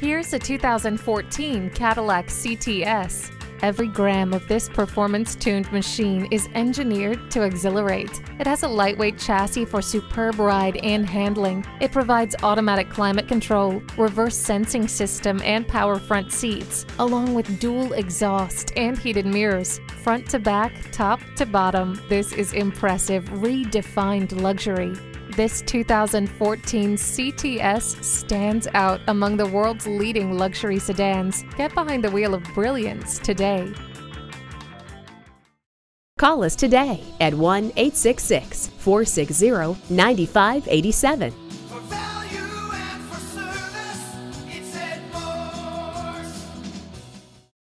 Here's a 2014 Cadillac CTS. Every gram of this performance-tuned machine is engineered to exhilarate. It has a lightweight chassis for superb ride and handling. It provides automatic climate control, reverse sensing system, and power front seats, along with dual exhaust and heated mirrors. Front to back, top to bottom, this is impressive, redefined luxury. This 2014 CTS stands out among the world's leading luxury sedans. Get behind the wheel of brilliance today. Call us today at 1 866 460 9587